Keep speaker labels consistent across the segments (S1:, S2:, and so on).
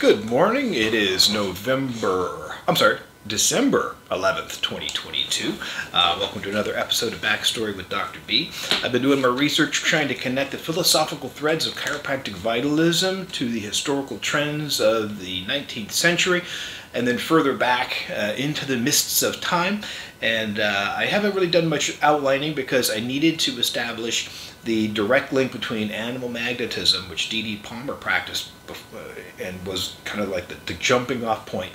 S1: Good morning. It is November, I'm sorry, December 11th, 2022. Uh, welcome to another episode of Backstory with Dr. B. I've been doing my research trying to connect the philosophical threads of chiropractic vitalism to the historical trends of the 19th century and then further back uh, into the mists of time. And uh, I haven't really done much outlining because I needed to establish the direct link between animal magnetism, which D.D. Palmer practiced before, uh, and was kind of like the, the, jumping off point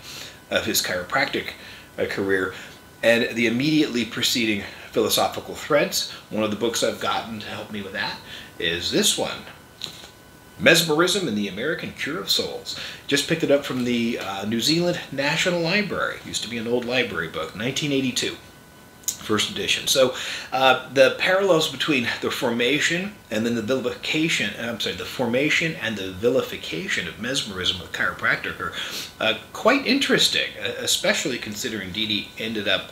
S1: of his chiropractic uh, career, and the immediately preceding philosophical threads. One of the books I've gotten to help me with that is this one. Mesmerism and the American Cure of Souls. Just picked it up from the uh, New Zealand National Library. Used to be an old library book, 1982 first edition. So uh, the parallels between the formation and then the vilification, uh, I'm sorry, the formation and the vilification of mesmerism with chiropractic are uh, quite interesting, especially considering D.D. ended up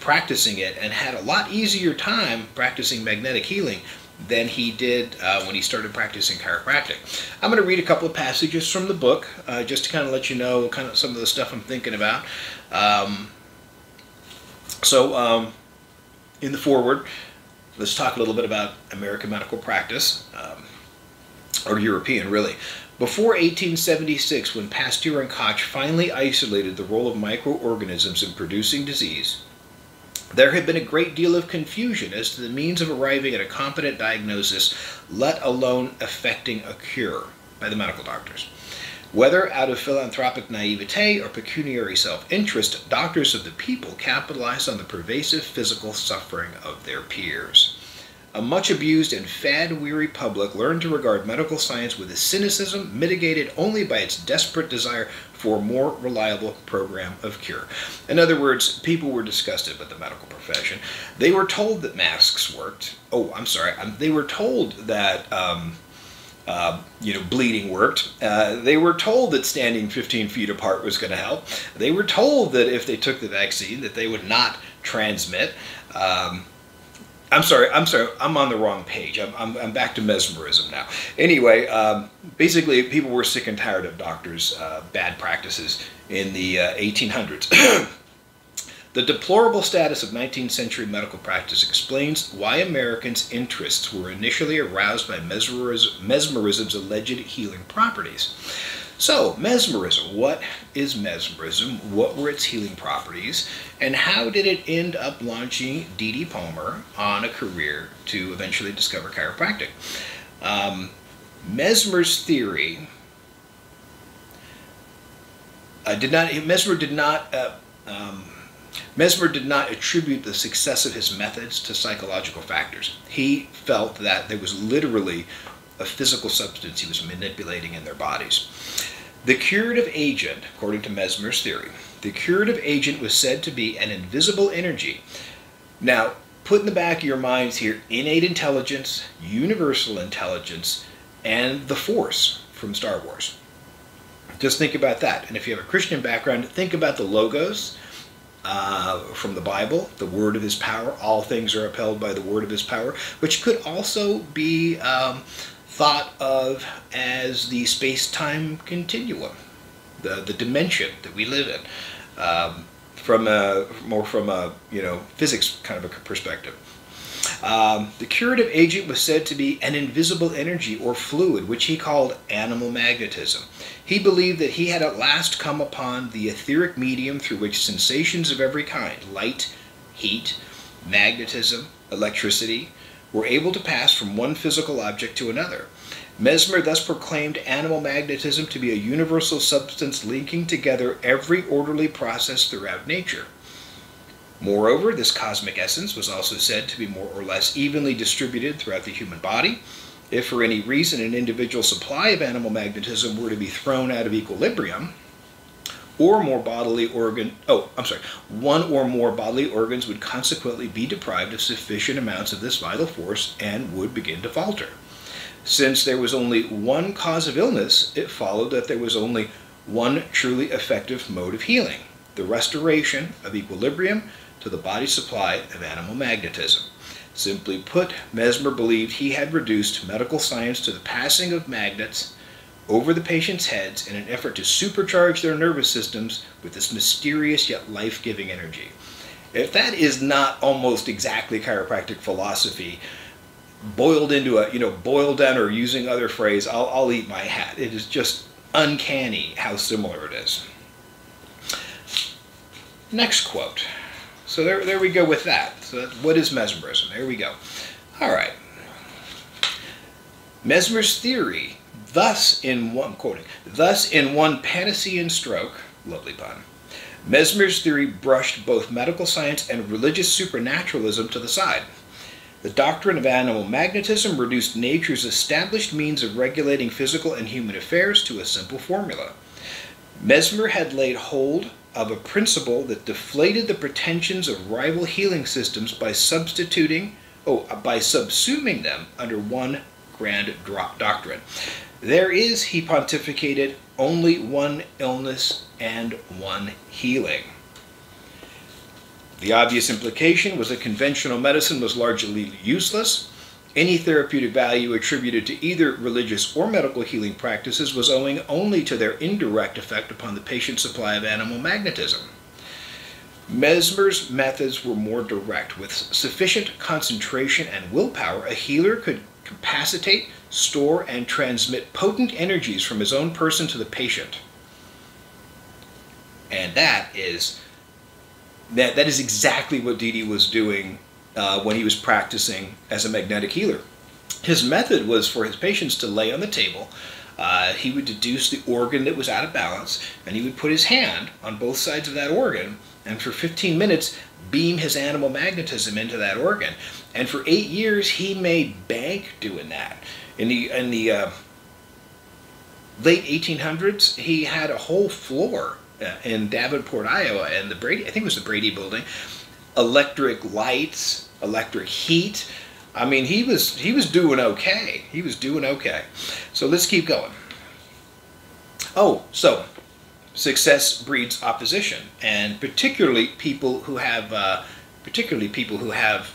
S1: practicing it and had a lot easier time practicing magnetic healing than he did uh, when he started practicing chiropractic. I'm going to read a couple of passages from the book uh, just to kind of let you know kind of some of the stuff I'm thinking about. Um, so, um, in the forward, let's talk a little bit about American medical practice, um, or European really. Before 1876, when Pasteur and Koch finally isolated the role of microorganisms in producing disease, there had been a great deal of confusion as to the means of arriving at a competent diagnosis, let alone effecting a cure by the medical doctors. Whether out of philanthropic naivete or pecuniary self interest, doctors of the people capitalized on the pervasive physical suffering of their peers. A much abused and fad weary public learned to regard medical science with a cynicism mitigated only by its desperate desire for a more reliable program of cure. In other words, people were disgusted with the medical profession. They were told that masks worked. Oh, I'm sorry. Um, they were told that. Um, uh, you know, bleeding worked. Uh, they were told that standing 15 feet apart was going to help. They were told that if they took the vaccine, that they would not transmit. Um, I'm sorry, I'm sorry, I'm on the wrong page. I'm, I'm, I'm back to mesmerism now. Anyway, um, basically, people were sick and tired of doctors' uh, bad practices in the 1800s. Uh, The deplorable status of 19th century medical practice explains why Americans' interests were initially aroused by mesmerism's alleged healing properties. So, mesmerism. What is mesmerism? What were its healing properties? And how did it end up launching D.D. Palmer on a career to eventually discover chiropractic? Um, Mesmer's theory uh, did not, Mesmer did not uh, um, Mesmer did not attribute the success of his methods to psychological factors. He felt that there was literally a physical substance he was manipulating in their bodies. The curative agent, according to Mesmer's theory, the curative agent was said to be an invisible energy. Now, put in the back of your minds here innate intelligence, universal intelligence, and the Force from Star Wars. Just think about that. And if you have a Christian background, think about the logos uh, from the Bible, the word of his power. All things are upheld by the word of his power, which could also be um, thought of as the space time continuum, the, the dimension that we live in, um, from a, more from a you know physics kind of a perspective. Um, the curative agent was said to be an invisible energy or fluid, which he called animal magnetism. He believed that he had at last come upon the etheric medium through which sensations of every kind, light, heat, magnetism, electricity, were able to pass from one physical object to another. Mesmer thus proclaimed animal magnetism to be a universal substance linking together every orderly process throughout nature. Moreover, this cosmic essence was also said to be more or less evenly distributed throughout the human body. If for any reason an individual supply of animal magnetism were to be thrown out of equilibrium, or more bodily organ oh i'm sorry one or more bodily organs would consequently be deprived of sufficient amounts of this vital force and would begin to falter since there was only one cause of illness it followed that there was only one truly effective mode of healing the restoration of equilibrium to the body supply of animal magnetism. Simply put, Mesmer believed he had reduced medical science to the passing of magnets over the patient's heads in an effort to supercharge their nervous systems with this mysterious yet life giving energy. If that is not almost exactly chiropractic philosophy, boiled into a, you know, boiled down or using other phrase, I'll, I'll eat my hat. It is just uncanny how similar it is. Next quote. So there, there we go with that. So what is mesmerism? There we go. All right. Mesmer's theory, thus in one quoting, thus in one Panacean stroke, lovely pun. Mesmer's theory brushed both medical science and religious supernaturalism to the side. The doctrine of animal magnetism reduced nature's established means of regulating physical and human affairs to a simple formula. Mesmer had laid hold of a principle that deflated the pretensions of rival healing systems by substituting, oh, by subsuming them under one grand Drop doctrine. There is, he pontificated, only one illness and one healing. The obvious implication was that conventional medicine was largely useless. Any therapeutic value attributed to either religious or medical healing practices was owing only to their indirect effect upon the patient's supply of animal magnetism. Mesmer's methods were more direct. With sufficient concentration and willpower, a healer could capacitate, store, and transmit potent energies from his own person to the patient. And that is that that is exactly what D.D. was doing uh, when he was practicing as a magnetic healer. His method was for his patients to lay on the table. Uh, he would deduce the organ that was out of balance, and he would put his hand on both sides of that organ, and for 15 minutes beam his animal magnetism into that organ. And for eight years, he made bank doing that. In the in the uh, late 1800s, he had a whole floor uh, in Davenport, Iowa, and the Brady, I think it was the Brady Building, electric lights, electric heat. I mean, he was he was doing okay. He was doing okay. So let's keep going. Oh, so success breeds opposition, and particularly people who have, uh, particularly people who have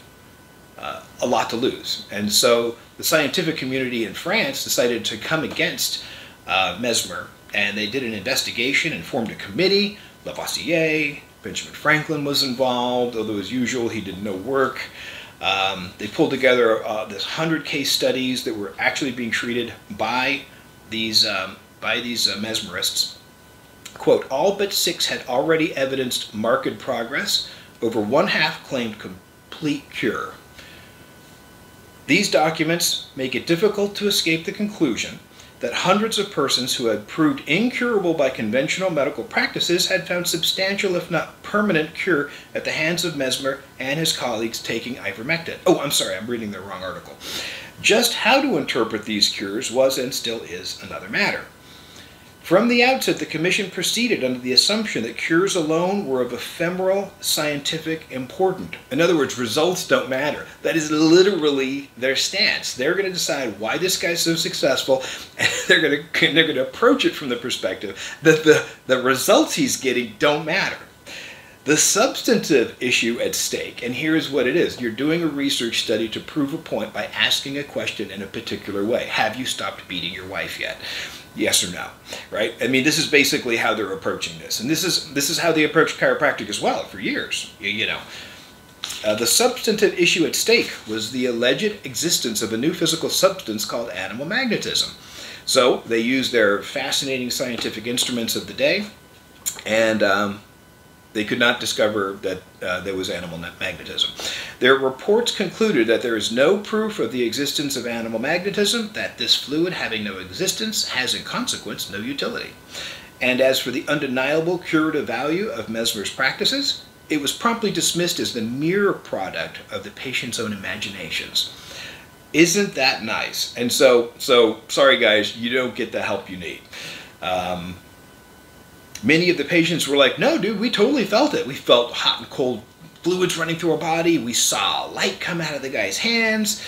S1: uh, a lot to lose. And so the scientific community in France decided to come against uh, Mesmer and they did an investigation and formed a committee. Lavoisier, Benjamin Franklin was involved, although as usual he did no work. Um, they pulled together uh, this hundred case studies that were actually being treated by these um, by these uh, mesmerists. Quote: All but six had already evidenced marked progress. Over one half claimed complete cure. These documents make it difficult to escape the conclusion that hundreds of persons who had proved incurable by conventional medical practices had found substantial, if not permanent, cure at the hands of Mesmer and his colleagues taking ivermectin. Oh, I'm sorry, I'm reading the wrong article. Just how to interpret these cures was and still is another matter. From the outset, the Commission proceeded under the assumption that cures alone were of ephemeral scientific importance. In other words, results don't matter. That is literally their stance. They're going to decide why this guy's so successful, and they're going to they're going to approach it from the perspective that the, the results he's getting don't matter. The substantive issue at stake, and here's what it is. You're doing a research study to prove a point by asking a question in a particular way. Have you stopped beating your wife yet? yes or no right? I mean this is basically how they're approaching this. And this is this is how they approach chiropractic as well for years you, you know. Uh, the substantive issue at stake was the alleged existence of a new physical substance called animal magnetism. So they used their fascinating scientific instruments of the day and um, they could not discover that uh, there was animal magnetism. Their reports concluded that there is no proof of the existence of animal magnetism, that this fluid having no existence has in consequence no utility. And as for the undeniable curative value of Mesmer's practices, it was promptly dismissed as the mere product of the patient's own imaginations. Isn't that nice? And so, so sorry guys, you don't get the help you need. Um, many of the patients were like, no, dude, we totally felt it. We felt hot and cold fluids running through our body. We saw light come out of the guy's hands.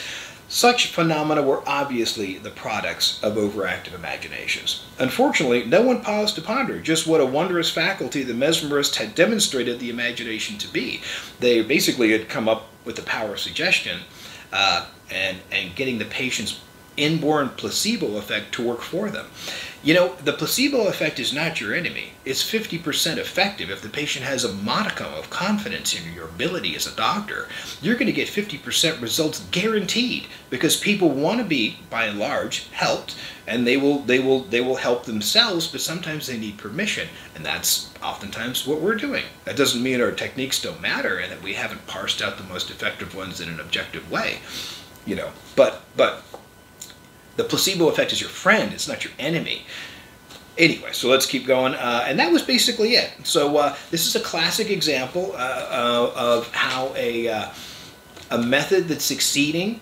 S1: Such phenomena were obviously the products of overactive imaginations. Unfortunately, no one paused to ponder just what a wondrous faculty the mesmerist had demonstrated the imagination to be. They basically had come up with the power of suggestion uh, and, and getting the patients inborn placebo effect to work for them. You know, the placebo effect is not your enemy. It's 50% effective. If the patient has a modicum of confidence in your ability as a doctor, you're going to get 50% results guaranteed because people want to be, by and large, helped and they will they will they will help themselves, but sometimes they need permission, and that's oftentimes what we're doing. That doesn't mean our techniques don't matter and that we haven't parsed out the most effective ones in an objective way. You know, but but the placebo effect is your friend, it's not your enemy. Anyway, so let's keep going. Uh, and that was basically it. So uh, this is a classic example uh, uh of how a, uh, a method that's succeeding,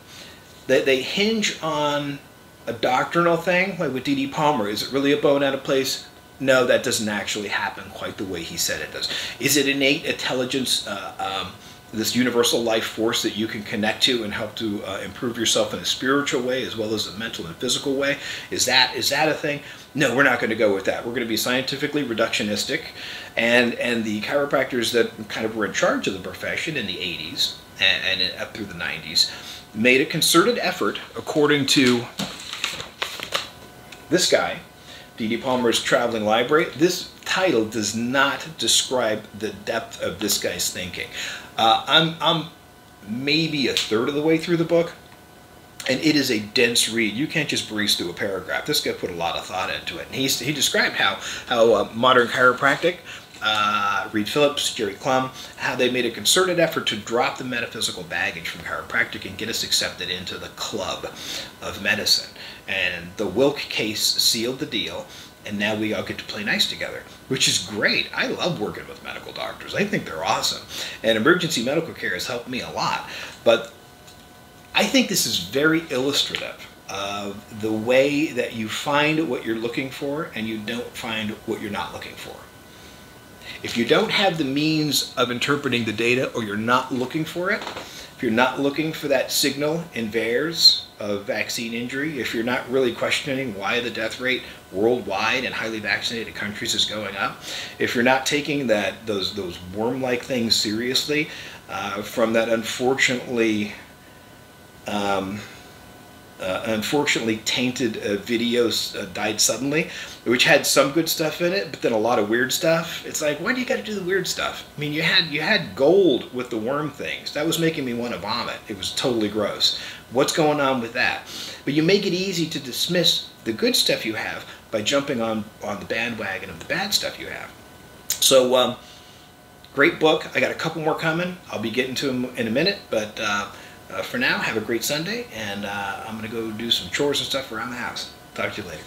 S1: that they hinge on a doctrinal thing, like with D.D. Palmer. Is it really a bone out of place? No, that doesn't actually happen quite the way he said it does. Is it innate intelligence? Uh, um, this universal life force that you can connect to and help to uh, improve yourself in a spiritual way as well as a mental and physical way is that is that a thing no we're not going to go with that we're going to be scientifically reductionistic and and the chiropractors that kind of were in charge of the profession in the 80s and, and up through the 90s made a concerted effort according to this guy D.D. Palmer's Traveling Library. This title does not describe the depth of this guy's thinking. Uh, I'm, I'm maybe a third of the way through the book, and it is a dense read. You can't just breeze through a paragraph. This guy put a lot of thought into it. And he, he described how, how uh, modern chiropractic, uh, Reed Phillips, Jerry Clum, how they made a concerted effort to drop the metaphysical baggage from chiropractic and get us accepted into the club of medicine. And the Wilk case sealed the deal and now we all get to play nice together, which is great. I love working with medical doctors. I think they're awesome. And emergency medical care has helped me a lot. But I think this is very illustrative of the way that you find what you're looking for and you don't find what you're not looking for. If you don't have the means of interpreting the data or you're not looking for it, if you're not looking for that signal in VAERS of vaccine injury, if you're not really questioning why the death rate worldwide in highly vaccinated countries is going up, if you're not taking that those those worm-like things seriously, uh, from that unfortunately um, uh, unfortunately tainted uh, videos uh, died suddenly, which had some good stuff in it, but then a lot of weird stuff. It's like, why do you got to do the weird stuff? I mean, you had you had gold with the worm things. That was making me want to vomit. It was totally gross. What's going on with that? But you make it easy to dismiss the good stuff you have by jumping on on the bandwagon of the bad stuff you have. So. Um, great book. I got a couple more coming. I'll be getting to them in a minute, but uh, uh, for now, have a great Sunday, and uh, I'm going to go do some chores and stuff around the house. Talk to you later.